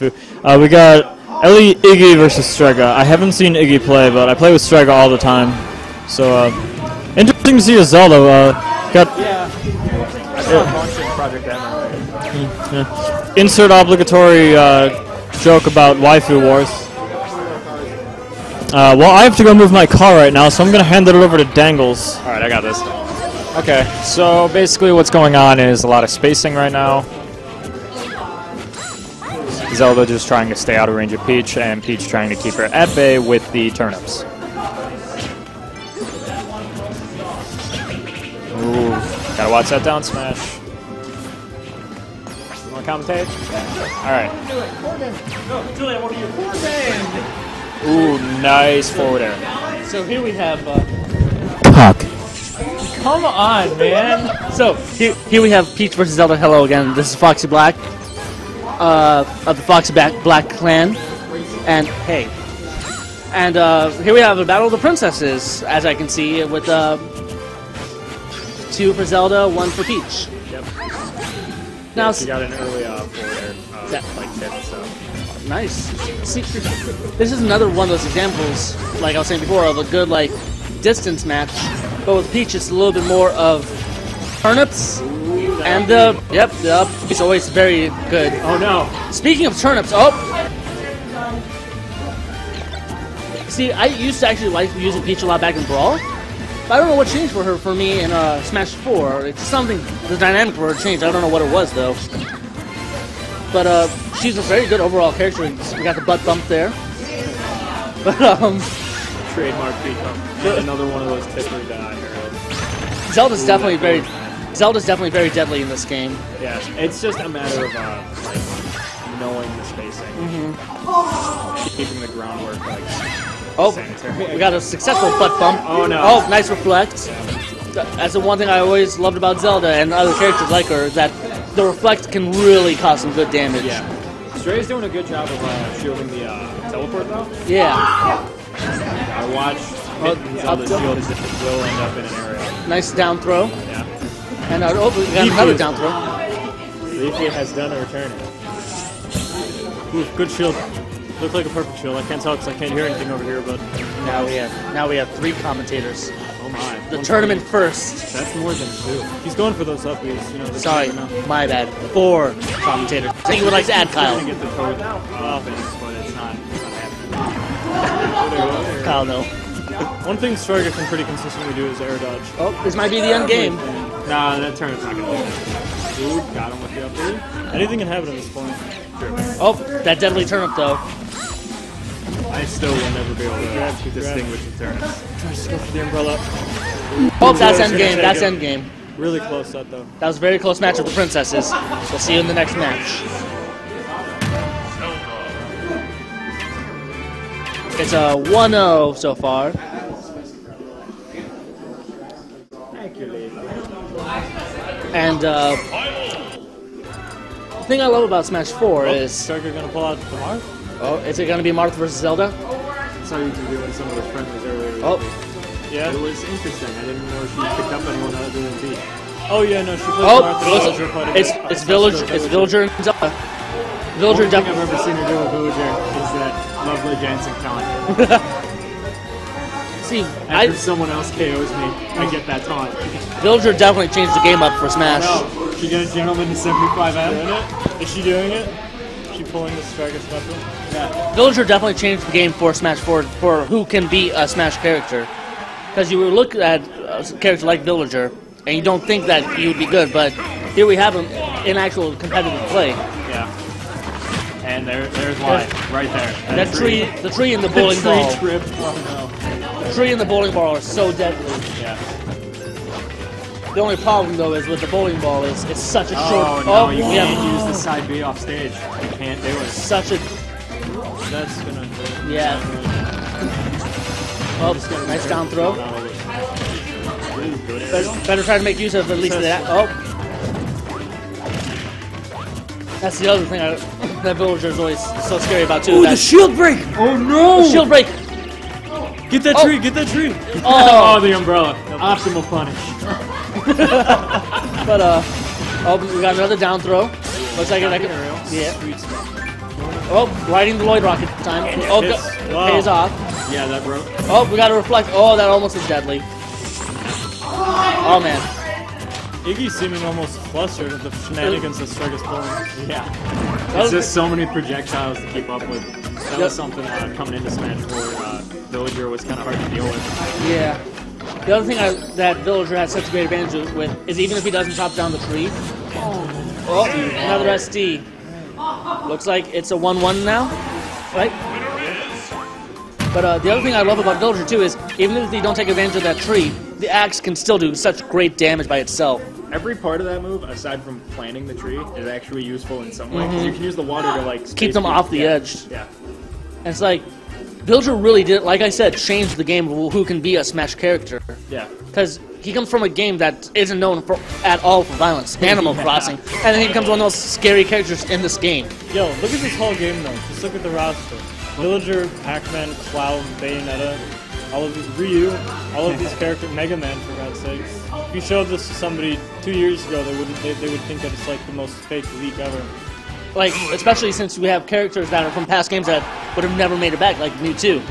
Uh, we got Ellie Iggy versus Strega. I haven't seen Iggy play, but I play with Strega all the time. So, uh, interesting to see a Zelda. Uh, got Yeah. I saw it launching Project M. yeah. insert obligatory uh, joke about waifu wars. Uh, well, I have to go move my car right now, so I'm gonna hand it over to Dangles. Alright, I got this. Okay, so basically what's going on is a lot of spacing right now. Zelda just trying to stay out of range of Peach, and Peach trying to keep her at bay with the turnips. Ooh, gotta watch that down smash. You wanna commentate? Alright. Ooh, nice forward air. So here we have. Uh, Cock. come on, man. So here, here we have Peach versus Zelda. Hello again. This is Foxy Black uh, of the Fox Black, Clan, and hey, and uh, here we have a battle of the princesses, as I can see, with uh, two for Zelda, one for Peach. Yep. Now, She got an early uh, forward air, uh, That- like tip, so. Nice. See, this is another one of those examples, like I was saying before, of a good like distance match. But with Peach, it's a little bit more of turnips, and the yep, the up is always very good. Oh no! Speaking of turnips, oh. See, I used to actually like using Peach a lot back in Brawl. But I don't know what changed for her for me in uh, Smash 4. It's something, the dynamic for her changed. I don't know what it was though. But uh, she's a very good overall character. We got the butt bump there. But um, Trademark beat bump. Another one of those tippers that I heard. Zelda's definitely very, Zelda's definitely very deadly in this game. Yeah, it's just a matter of uh, like knowing the spacing, Mm-hmm. keeping the groundwork like Oh, sanitary. we got a successful butt bump. Oh, no. Oh, nice reflect. That's the one thing I always loved about Zelda and other characters like her, is that the reflect can really cause some good damage. Yeah. Stray's doing a good job of uh, shielding the uh, teleport though. Yeah. I watched Oh, Zelda's shield as if it will end up in an area. Nice down throw. Yeah. And uh, oh, we got Deep another boost. down throw. Leafy has done a return. Ooh, good shield. Looked like a perfect shield. I can't tell because I can't hear anything over here, but Now we have now we have three commentators. oh my. The tournament point. first. That's more than two. He's going for those upbeats, you know. Sorry, not my bad. Four commentators. I think you would like to add Trying to Kyle. get the code offense, but it's not, it's not happening. Kyle, no. One thing Strega can pretty consistently do is air dodge. Oh, this might be the end game. Nah, that turnip's not gonna do it. Ooh, got him with the up B. Anything can happen at this point. Oh, that deadly turnip though. I still will never be able to distinguish the turnips. Just go for the umbrella. Oh, that's end game. That's end game. Really close that though. That was a very close match with the princesses. We'll see you in the next match. It's a 1-0 so far. And uh, the thing I love about Smash 4 is, Strega gonna pull out the mark? oh, is it going to be Marth versus Zelda? That's how you can do some of those friendlies earlier. Oh, Yeah. It was interesting. I didn't know she picked up anyone other than B. Oh yeah, no, she plays oh, Martha listen, Villager quite a bit. it's it's Villager, it's Villager and Zelda. Villager Only thing I've ever seen her do with Villager is that lovely dancing taunt. See, After I, someone else KOs me, I get that taunt. Villager definitely changed the game up for Smash. No, she got a gentleman to 75M. Doing it? Is she doing it? Is she pulling the Strega special? Yeah. Villager definitely changed the game for Smash 4 for who can be a Smash character. Because you would look at a character like Villager, and you don't think that he would be good, but here we have him in actual competitive play. Yeah. And there, there's why, right there. That tree, the tree in the bowling tree ball, trip. Oh the tree in the bowling ball are so deadly. Yeah. The only problem though is with the bowling ball is it's such a short. Oh no, oh, you we can't use the side B off stage. You can't do it. such a That's gonna. yeah. Oh, nice down throw. Better, better try to make use of at least that. Oh. That's the other thing I, that villager is always so scary about too. the shield break! Oh no! shield break. Get that Oh. tree! Get that tree! Oh, the umbrella. Optimal punish. But uh, oh, we got another down throw. Looks like it. Aerial. Yeah. Sweet spot. Oh, riding the Lloid Rocket time. Oh, go, hits. Wow. pays off. Yeah, that broke. Oh, we got to reflect. Oh, that almost is deadly. Oh man. Iggy's seeming almost flustered at the shenanigans that Strega's pulling. Yeah. It's just so many projectiles to keep up with. That Yep. was something uh, coming into Smash 4. Uh, Villager was kind of hard to deal with. Yeah. The other thing I, that Villager has such a great advantage with is even if he doesn't chop down the tree. Oh, another SD. Looks like it's a 1-1 now, right? But uh, the other thing I love about Villager too is even if they don't take advantage of that tree, the axe can still do such great damage by itself. Every part of that move, aside from planting the tree, is actually useful in some way. 'cause You can use the water to like Mm-hmm. Keep them off the yeah. edge. Yeah. And it's like, Villager really did, like I said, change the game of who can be a Smash character. Yeah. Because he comes from a game that isn't known for, at all for violence, Animal Crossing, and then he becomes one of those scary characters in this game. Yo, look at this whole game though. Just look at the roster. Villager, Pac-Man, Cloud, Bayonetta, all of these Ryu, all of these characters, Mega Man for God's sakes. If you showed this to somebody two years ago, they wouldn't. They, they would think that it's like the most fake leak ever. Like, especially since we have characters that are from past games that would have never made it back, like Mewtwo.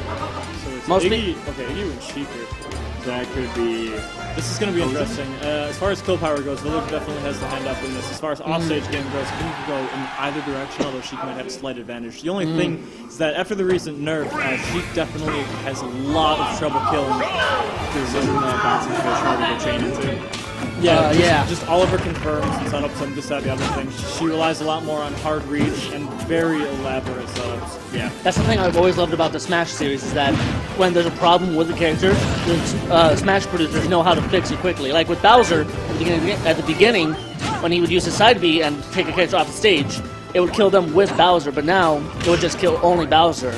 So it's Most Iggy, okay, Iggy and Sheeker. That could be. This is going to be interesting. Uh, as far as kill power goes, Village definitely has the hand up in this. As far as offstage game goes, he can go in either direction, although Sheik might have a slight advantage. The only thing is that after the recent nerf, uh, Sheik definitely has a lot of trouble killing. Because isn't the bouncing fish harder to chain into? Yeah, Uh, just, yeah. just all of confirms and setups and this, that, the other thing. She relies a lot more on hard reach and very elaborate setups. Yeah. That's the thing I've always loved about the Smash series is that when there's a problem with the character, the uh, Smash producers know how to fix it quickly. Like with Bowser, at the beginning, at the beginning when he would use his side B and take a character off the stage, it would kill them with Bowser, but now it would just kill only Bowser.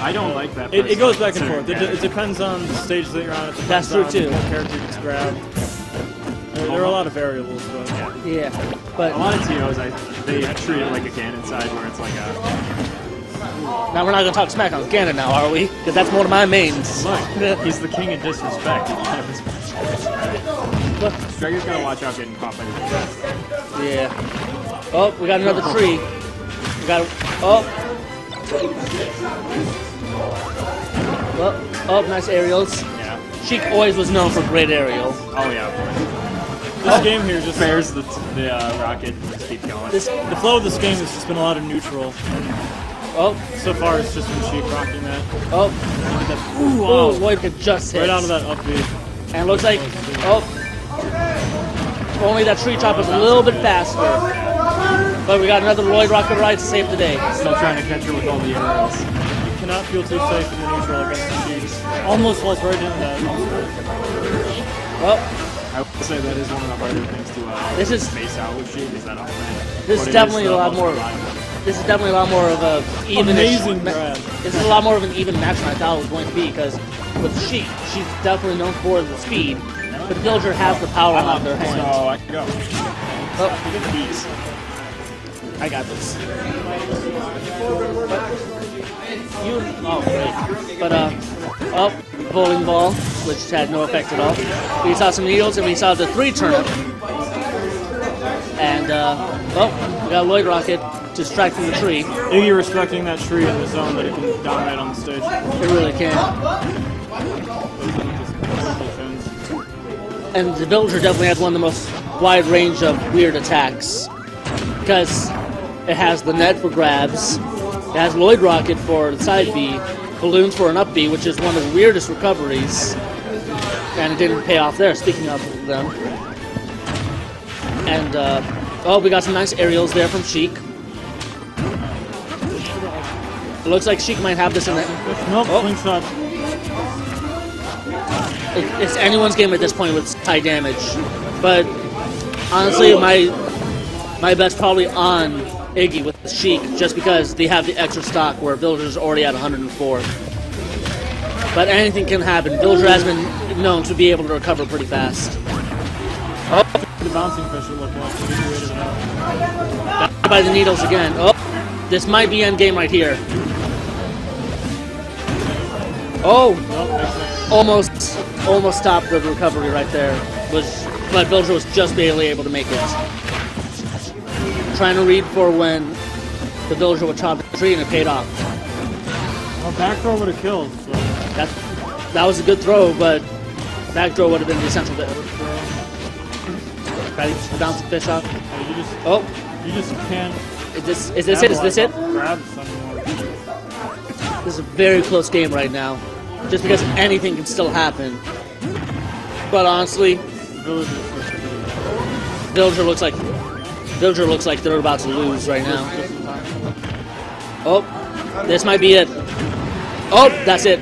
I don't like that. It, it goes back and forth. It, de- it depends on the stage that you're on. It That's true, on too. What character gets grabbed. There, there are a lot of variables, but Yeah, A but lot of TOs, I, they treat it like a Ganoncide where it's like a. now we're not gonna talk Smack on Ganon now, are we? Because that's one of my mains. Look, he's the king of disrespect. Dragon's gotta watch out getting caught by the. Yeah. Oh, we got another tree. We got. Oh. Oh, oh, nice aerials. Yeah. Sheik always was known for great aerials. Oh yeah. This game here just Bears the, the uh, rocket. Just keep going. This. the flow of this game has just been a lot of neutral. Oh, So far, it's just been Sheik rocking that. oh. Look at that- Ooh, oh, Lloid could just hit. Right out of that up B. And looks like. Oh. Only that tree top is a little bit faster. But we got another Lloid Rocket ride to save the day. Still trying to catch her with all the arrows. You cannot feel too safe in the neutral against the Sheiks. Almost was right into that. Well, I would say that is one of the harder things to uh, This is- space out with Sheik is that up land. This is But it definitely the a lot more- reliable. this is definitely a lot more of a even. Amazing grab. This is a lot more of an even match than I thought it was going to be because with Sheik, she's definitely known for the speed, but Villager has the power on their hand. So I can go. Oh. I got this. You, oh great. But uh, oh, bowling ball, which had no effect at all. We saw some needles and we saw the three turnip. And uh, oh, we got Lloid Rocket from the tree. Iggy respecting that tree in the zone that he can dominate on the stage. It really can. And the Villager definitely has one of the most wide range of weird attacks. Because it has the net for grabs, it has Lloid Rocket for the side B, balloons for an up B, which is one of the weirdest recoveries. And it didn't pay off there, speaking of them. And, uh, oh, we got some nice aerials there from Sheik. It looks like Sheik might have this in the, Nope, Oh. swing shot. it- it's anyone's game at this point with high damage. But honestly, my my bet's probably on Iggy with the Sheik, just because they have the extra stock where Villager's already at 104. But anything can happen. Villager has been known to be able to recover pretty fast. The bouncing fish would look like. if you waited it out. Back by the needles again. Oh, this might be end game right here. Oh, Nope, almost almost stopped the recovery right there. Was but Villager was just barely able to make it. Trying to read for when the villager would chop the tree and it paid off. Well, back throw would have killed. So. That that was a good throw, but back throw would have been the essential bit. Ready? Bounce the fish off. Yeah, you just Oh, you just can't. is this is this it? Is this it? This is a very close game right now. Just because anything can still happen. But honestly, Villager looks like Villager looks like they're about to lose right now. Oh, this might be it. Oh, that's it.